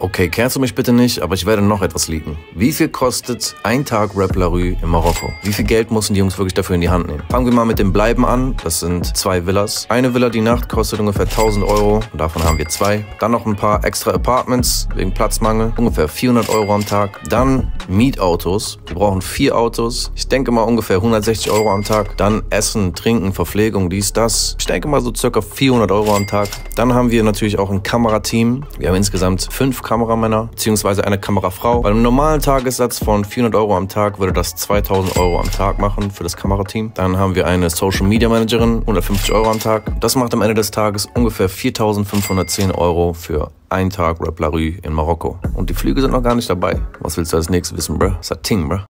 Okay, du mich bitte nicht, aber ich werde noch etwas liegen. Wie viel kostet ein Tag Rap La Rue in Marokko? Wie viel Geld müssen die Jungs wirklich dafür in die Hand nehmen? Fangen wir mal mit dem Bleiben an. Das sind zwei Villas. Eine Villa die Nacht kostet ungefähr 1000 Euro und davon haben wir zwei. Dann noch ein paar extra Apartments wegen Platzmangel, ungefähr 400 Euro am Tag. Dann Mietautos. Wir brauchen vier Autos. Ich denke mal ungefähr 160 Euro am Tag. Dann Essen, Trinken, Verpflegung, dies, das. Ich denke mal so circa 400 Euro am Tag. Dann haben wir natürlich auch ein Kamerateam. Wir haben insgesamt fünf Kameramänner beziehungsweise eine Kamerafrau. Bei einem normalen Tagessatz von 400 Euro am Tag würde das 2000 Euro am Tag machen für das Kamerateam. Dann haben wir eine Social Media Managerin, 150 Euro am Tag. Das macht am Ende des Tages ungefähr 4510 Euro für einen Tag Rap La Rue in Marokko. Und die Flüge sind noch gar nicht dabei. Was willst du als nächstes wissen, bruh? Sating, bruh.